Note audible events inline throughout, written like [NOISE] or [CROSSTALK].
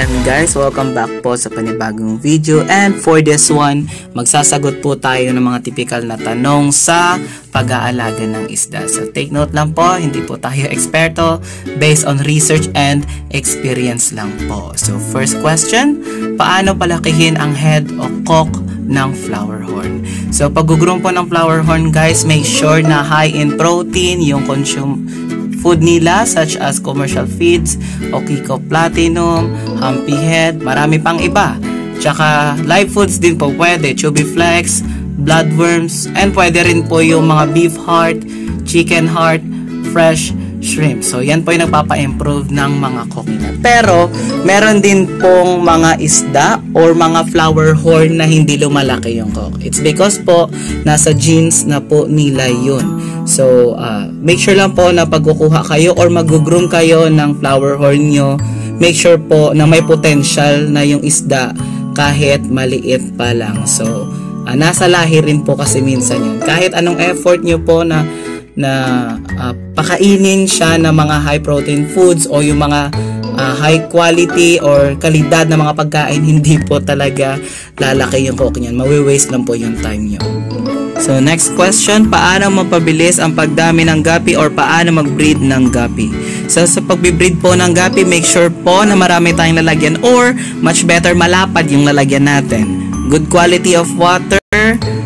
Ayan guys, welcome back po sa panibagong video and for this one, magsasagot po tayo ng mga typical na tanong sa pag-aalaga ng isda. So take note lang po, hindi po tayo eksperto based on research and experience lang po. So first question, paano palakihin ang head o cock ng flower horn? So pag po ng flower horn guys, make sure na high in protein yung consume food nila such as commercial feeds, Okiko Platinum, Humpy Head, marami pang iba. Tsaka live foods din po pwede, Chubby Flex, bloodworms, and pwede rin po yung mga beef heart, chicken heart, fresh shrimp. So, yan po yung nagpapa-improve ng mga coconut. Pero, meron din pong mga isda or mga flower horn na hindi lumalaki yung cock. It's because po, nasa genes na po nila yun. So, uh, make sure lang po na pagkukuha kayo or mag-groom kayo ng flower horn nyo, make sure po na may potential na yung isda kahit maliit pa lang. So, uh, nasa lahi rin po kasi minsan yun. Kahit anong effort nyo po na na uh, pakainin siya ng mga high protein foods o yung mga uh, high quality or kalidad na mga pagkain, [LAUGHS] hindi po talaga lalaki yung cook niyan. Mawi-waste lang po yung time nyo. So next question, paano mapabilis ang pagdami ng gapi or paano mag-breed ng gapi? So sa pagbe-breed po ng gapi, make sure po na marami tayong lalagyan or much better malapad yung lalagyan natin. Good quality of water,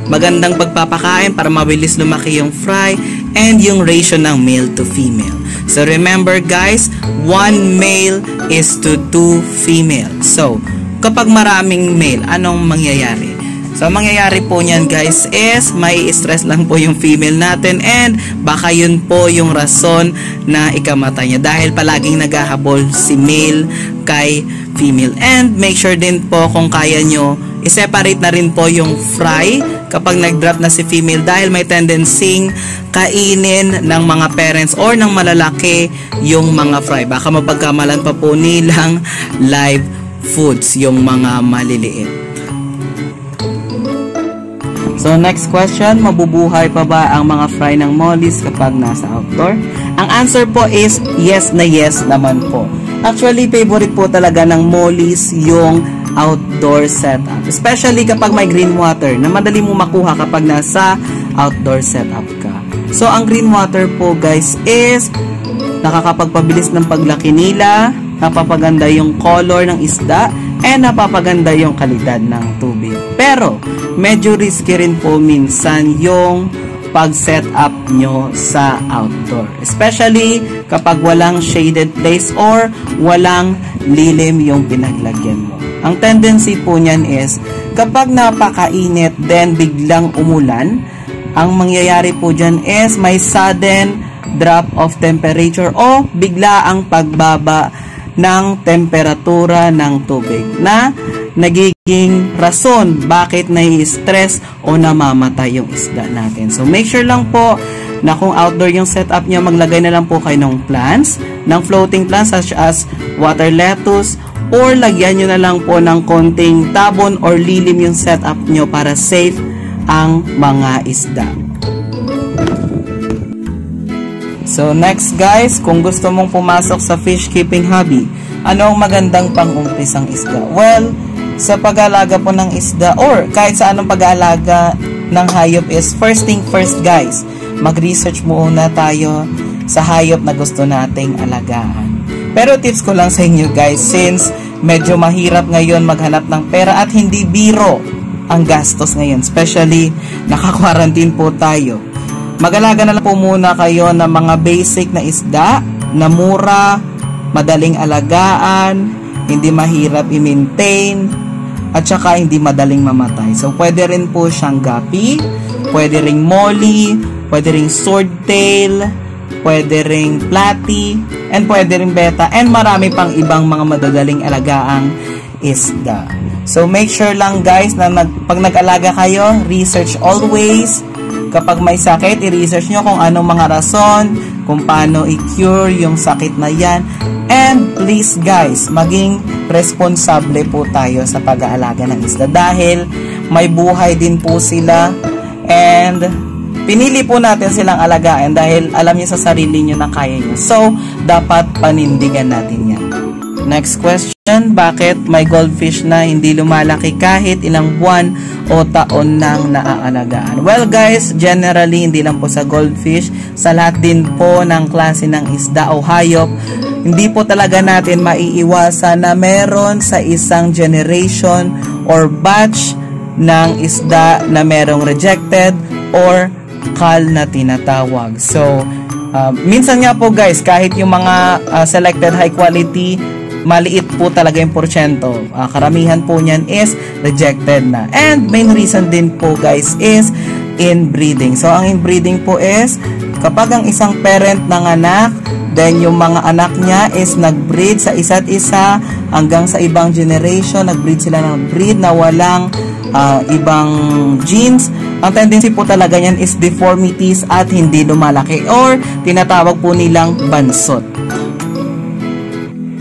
magandang pagpapakain para mabilis lumaki yung fry, and yung ratio ng male to female. So remember guys, one male is to two female. So, kapag maraming male, anong mangyayari? So, mangyayari po niyan guys is may stress lang po yung female natin and baka yun po yung rason na ikamatay niya dahil palaging naghahabol si male kay female. And make sure din po kung kaya nyo, i-separate na rin po yung fry kapag nag-drop na si female dahil may tendency kainin ng mga parents or ng malalaki yung mga fry. Baka mapagkamalan pa po nilang live foods yung mga maliliit. So next question, mabubuhay pa ba ang mga fry ng mollies kapag nasa outdoor? Ang answer po is yes na yes naman po. Actually, favorite po talaga ng mollies yung outdoor setup. Especially kapag may green water na madali mo makuha kapag nasa outdoor setup ka. So, ang green water po guys is nakakapagpabilis ng paglaki nila, napapaganda yung color ng isda, and napapaganda yung kalidad ng tubig. Pero, medyo risky rin po minsan yung pag-set up nyo sa outdoor. Especially kapag walang shaded place or walang lilim yung pinaglagyan mo. Ang tendency po niyan is, kapag napakainit then biglang umulan, ang mangyayari po dyan is may sudden drop of temperature o bigla ang pagbaba ng temperatura ng tubig na nagiging rason bakit nai-stress o namamatay yung isda natin. So make sure lang po na kung outdoor yung setup nyo, maglagay na lang po kayo ng plants, ng floating plants such as water lettuce, or lagyan nyo na lang po ng konting tabon or lilim yung setup nyo para safe ang mga isda. So next guys, kung gusto mong pumasok sa fish keeping hobby, ano ang magandang pang-umpisang isda? Well, sa pag-aalaga po ng isda or kahit sa anong pag-aalaga ng hayop is first thing first guys, mag-research muna tayo sa hayop na gusto nating alagaan. Pero tips ko lang sa inyo guys, since medyo mahirap ngayon maghanap ng pera at hindi biro ang gastos ngayon, especially naka-quarantine po tayo Magalaga na lang po muna kayo ng mga basic na isda na mura, madaling alagaan, hindi mahirap i-maintain, at saka hindi madaling mamatay. So, pwede rin po siyang gapi, pwede ring molly, pwede ring swordtail, pwede ring platy, and pwede ring beta, and marami pang ibang mga madadaling alagaang isda. So, make sure lang guys na nag, pag nag-alaga kayo, research always, Kapag may sakit, i-research nyo kung anong mga rason, kung paano i-cure yung sakit na yan. And please guys, maging responsable po tayo sa pag-aalaga ng isda dahil may buhay din po sila and pinili po natin silang alagaan dahil alam niyo sa sarili niyo na kaya niyo. So, dapat panindigan natin yan. Next question, bakit may goldfish na hindi lumalaki kahit ilang buwan o taon nang naaalagaan? Well guys, generally hindi lang po sa goldfish, sa lahat din po ng klase ng isda o hayop, hindi po talaga natin maiiwasan na meron sa isang generation or batch ng isda na merong rejected or kal na tinatawag. So, uh, minsan nga po guys, kahit yung mga uh, selected high quality maliit po talaga yung porsyento. Uh, karamihan po niyan is rejected na. And main reason din po guys is inbreeding. So ang inbreeding po is kapag ang isang parent ng anak, then yung mga anak niya is nagbreed sa isa't isa hanggang sa ibang generation, nagbreed sila ng breed na walang uh, ibang genes. Ang tendency po talaga niyan is deformities at hindi lumalaki or tinatawag po nilang bansot.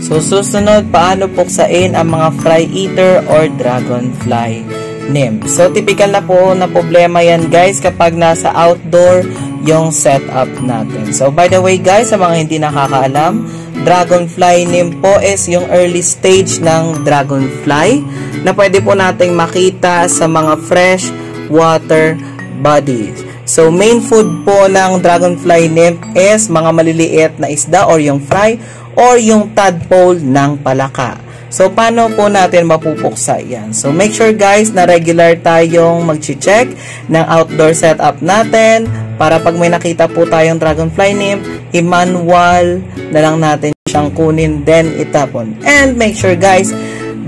So, susunod, paano puksain ang mga fly eater or dragonfly nymph. So, typical na po na problema yan guys kapag nasa outdoor yung setup natin. So, by the way guys, sa mga hindi nakakaalam, dragonfly nymph po is yung early stage ng dragonfly na pwede po nating makita sa mga fresh water bodies. So, main food po ng dragonfly nymph is mga maliliit na isda or yung fry or yung tadpole ng palaka. So, paano po natin mapupuksa yan? So, make sure guys na regular tayong mag-check ng outdoor setup natin para pag may nakita po tayong dragonfly nymph, i-manual na lang natin siyang kunin, then itapon. And make sure guys,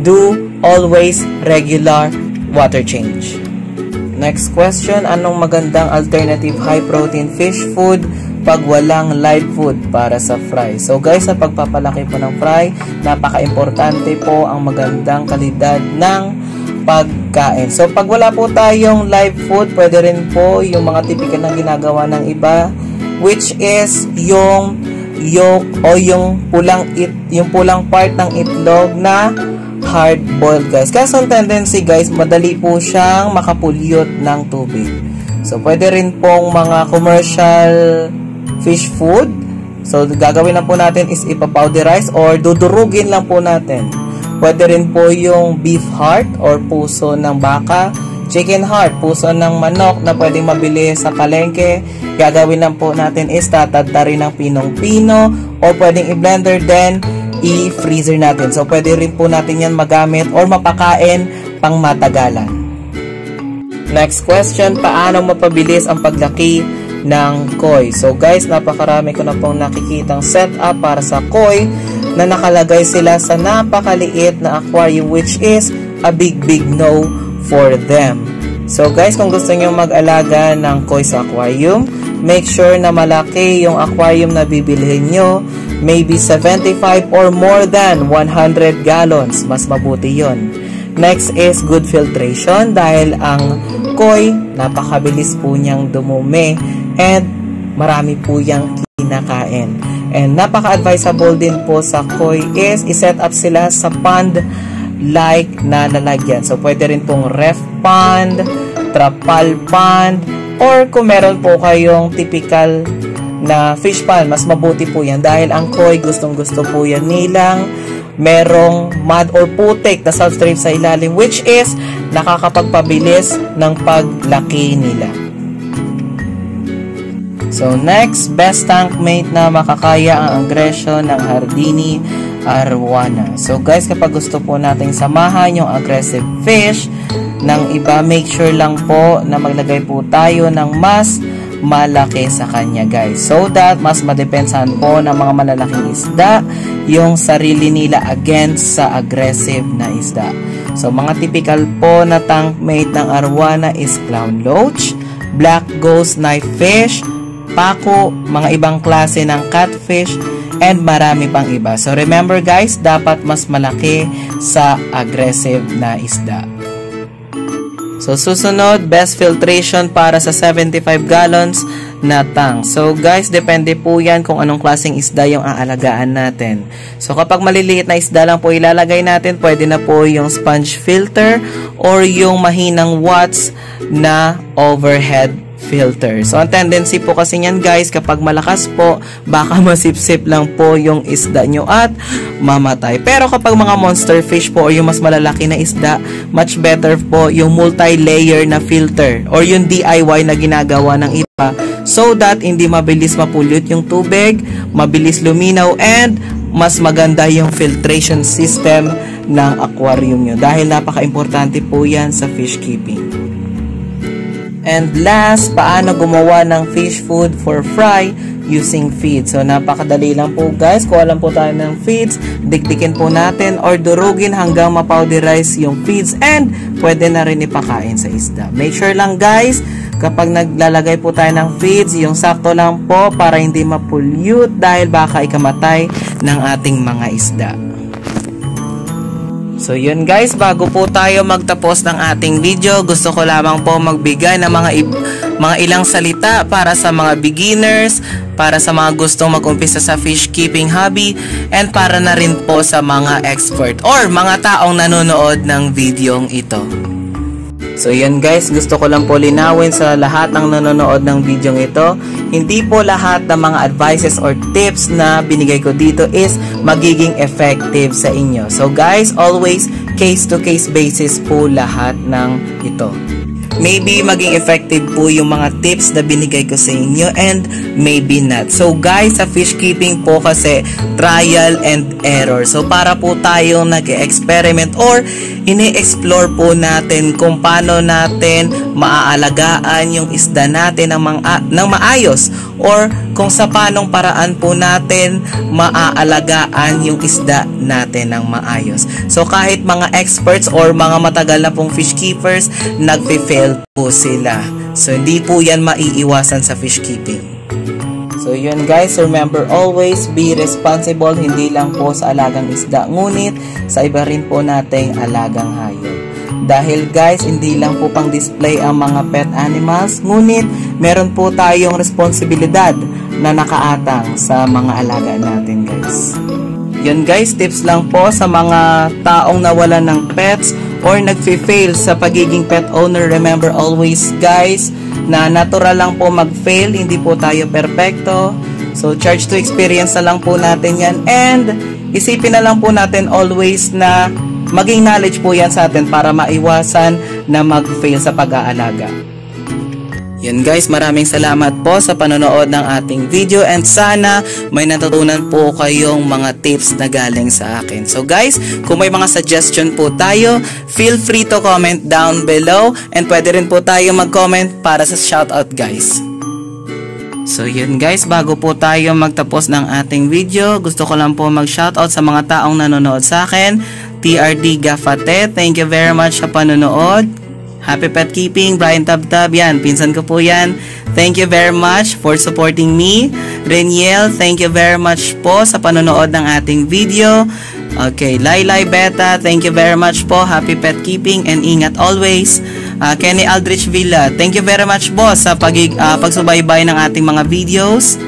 do always regular water change. Next question, anong magandang alternative high protein fish food pag walang live food para sa fry. So guys, sa pagpapalaki po ng fry, napaka-importante po ang magandang kalidad ng pagkain. So pag wala po tayong live food, pwede rin po yung mga typical na ginagawa ng iba which is yung yolk o yung pulang it, yung pulang part ng itlog na hard boiled guys. Kasi ang tendency guys, madali po siyang makapulyot ng tubig. So pwede rin pong mga commercial fish food. So, gagawin lang po natin is ipapowderize or dudurugin lang po natin. Pwede rin po yung beef heart or puso ng baka, chicken heart, puso ng manok na pwedeng mabili sa palengke. Gagawin lang po natin is tatadtarin ng pinong-pino or pwedeng i-blender then i-freezer natin. So, pwede rin po natin yan magamit or mapakain pang matagalan. Next question, paano mapabilis ang paglaki ng koi. So guys, napakarami ko na pong nakikitang setup para sa koi na nakalagay sila sa napakaliit na aquarium which is a big big no for them. So guys, kung gusto niyo mag-alaga ng koi sa aquarium, make sure na malaki yung aquarium na bibilhin nyo. Maybe 75 or more than 100 gallons. Mas mabuti yon. Next is good filtration dahil ang koi, napakabilis po niyang dumumi and marami po yung kinakain. And napaka-advisable din po sa koi is iset up sila sa pond like na lalagyan. So, pwede rin pong ref pond, trapal pond, or kung meron po kayong typical na fish pond, mas mabuti po yan dahil ang koi gustong gusto po yan nilang merong mud or putik na substrate sa ilalim which is nakakapagpabilis ng paglaki nila. So next, best tank mate na makakaya ang aggression ng Hardini arwana. So guys, kapag gusto po nating samahan yung aggressive fish ng iba, make sure lang po na maglagay po tayo ng mas malaki sa kanya guys. So that mas madepensahan po ng mga malalaking isda yung sarili nila against sa aggressive na isda. So mga typical po na tank mate ng arwana is clown loach, black ghost knife fish, pako, mga ibang klase ng catfish, and marami pang iba. So remember guys, dapat mas malaki sa aggressive na isda. So susunod, best filtration para sa 75 gallons na tank. So guys, depende po yan kung anong klaseng isda yung aalagaan natin. So kapag maliliit na isda lang po ilalagay natin, pwede na po yung sponge filter or yung mahinang watts na overhead filter. So, ang tendency po kasi niyan guys, kapag malakas po, baka [LAUGHS] masipsip lang po yung isda nyo at mamatay. Pero kapag mga monster fish po or yung mas malalaki na isda, much better po yung multi-layer na filter or yung DIY na ginagawa ng iba so that hindi mabilis mapulyot yung tubig, mabilis luminaw and mas maganda yung filtration system ng aquarium nyo dahil napaka-importante po yan sa fish keeping. And last, paano gumawa ng fish food for fry using feed. So, napakadali lang po guys. Kuha lang po tayo ng feeds, dikdikin po natin or durugin hanggang mapowderize yung feeds and pwede na rin ipakain sa isda. Make sure lang guys, kapag naglalagay po tayo ng feeds, yung sakto lang po para hindi mapollute dahil baka ikamatay ng ating mga isda. So yun guys, bago po tayo magtapos ng ating video, gusto ko lamang po magbigay ng mga mga ilang salita para sa mga beginners, para sa mga gustong mag-umpisa sa fish keeping hobby, and para na rin po sa mga expert or mga taong nanonood ng videong ito. So yan guys, gusto ko lang po linawin sa lahat ng nanonood ng video ito. Hindi po lahat ng mga advices or tips na binigay ko dito is magiging effective sa inyo. So guys, always case to case basis po lahat ng ito maybe maging effective po yung mga tips na binigay ko sa inyo and maybe not. So guys, sa fish keeping po kasi trial and error. So para po tayo nag-experiment or ini-explore po natin kung paano natin maaalagaan yung isda natin ng, mga, ng maayos or kung sa panong paraan po natin maaalagaan yung isda natin ng maayos. So kahit mga experts or mga matagal na pong fish keepers, nagpe-fail po sila. So hindi po yan maiiwasan sa fish keeping. So yun guys, remember always be responsible hindi lang po sa alagang isda ngunit sa iba rin po nating alagang hayop. Dahil guys, hindi lang po pang display ang mga pet animals, ngunit meron po tayong responsibilidad na nakaatang sa mga alaga natin guys. Yun guys, tips lang po sa mga taong nawalan ng pets or nagfe-fail sa pagiging pet owner. Remember always guys, na natural lang po mag-fail, hindi po tayo perfecto. So charge to experience na lang po natin yan and isipin na lang po natin always na maging knowledge po yan sa atin para maiwasan na mag-fail sa pag-aalaga. Yan guys, maraming salamat po sa panonood ng ating video and sana may natutunan po kayong mga tips na galing sa akin. So guys, kung may mga suggestion po tayo, feel free to comment down below and pwede rin po tayo mag-comment para sa shoutout guys. So yun guys, bago po tayo magtapos ng ating video, gusto ko lang po mag-shoutout sa mga taong nanonood sa akin. TRD Gafate, thank you very much sa panonood. Happy Pet Keeping, Brian Tabtab, yan, pinsan ko po yan. Thank you very much for supporting me. Reniel, thank you very much po sa panonood ng ating video. Okay, Laylay Beta, thank you very much po. Happy Pet Keeping and ingat always. Uh, Kenny Aldrich Villa, thank you very much boss sa pag, uh, pagsubaybay ng ating mga videos.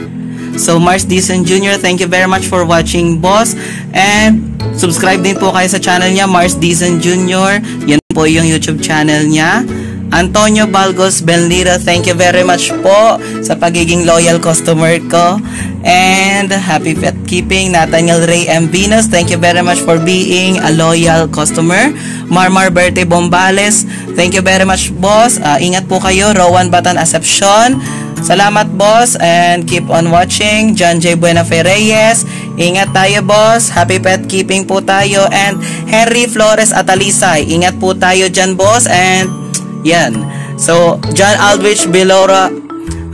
So Mars Dison Jr., thank you very much for watching boss. And subscribe din po kayo sa channel niya, Mars Dison Jr. Yan po yung YouTube channel niya. Antonio Balgos Benlira, thank you very much po sa pagiging loyal customer ko. And happy pet keeping, Nathaniel Ray M. Venus, thank you very much for being a loyal customer. Marmar Berte Bombales, thank you very much boss. Uh, ingat po kayo, Rowan Batan Acepcion. Salamat boss and keep on watching. John J. Buenafe Reyes, ingat tayo boss. Happy pet keeping po tayo. And Henry Flores Atalisay, ingat po tayo dyan boss. And yan. So, John Aldrich Bilora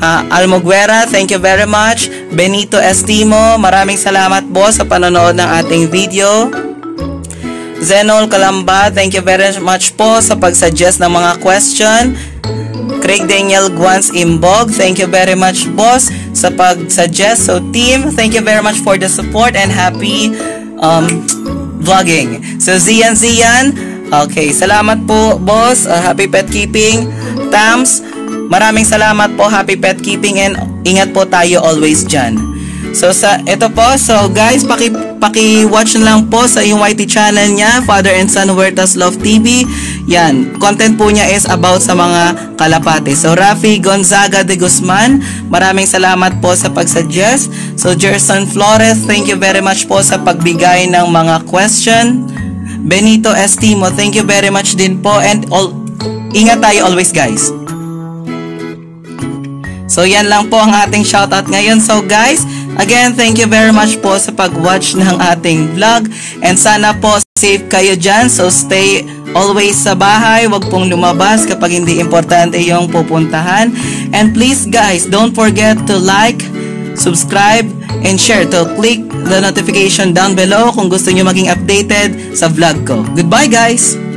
uh, Almoguera, thank you very much. Benito Estimo, maraming salamat po sa panonood ng ating video. Zenol Kalamba, thank you very much po sa pag-suggest ng mga question. Craig Daniel Guans Imbog, thank you very much boss sa pag-suggest. So team, thank you very much for the support and happy um, vlogging. So Zian Zian, okay, salamat po boss. Uh, happy pet keeping. Tams, maraming salamat po. Happy pet keeping and ingat po tayo always dyan. So sa ito po, so guys, paki paki-watch na lang po sa yung YT channel niya, Father and Son Huertas Love TV. Yan, content po niya is about sa mga kalapate. So Rafi Gonzaga de Guzman, maraming salamat po sa pag-suggest. So Gerson Flores, thank you very much po sa pagbigay ng mga question. Benito Estimo, thank you very much din po and all ingat tayo always guys. So yan lang po ang ating shoutout ngayon. So guys, again, thank you very much po sa pag-watch ng ating vlog. And sana po safe kayo dyan. So stay always sa bahay. Huwag pong lumabas kapag hindi importante yung pupuntahan. And please guys, don't forget to like, subscribe, and share to click the notification down below kung gusto nyo maging updated sa vlog ko. Goodbye guys!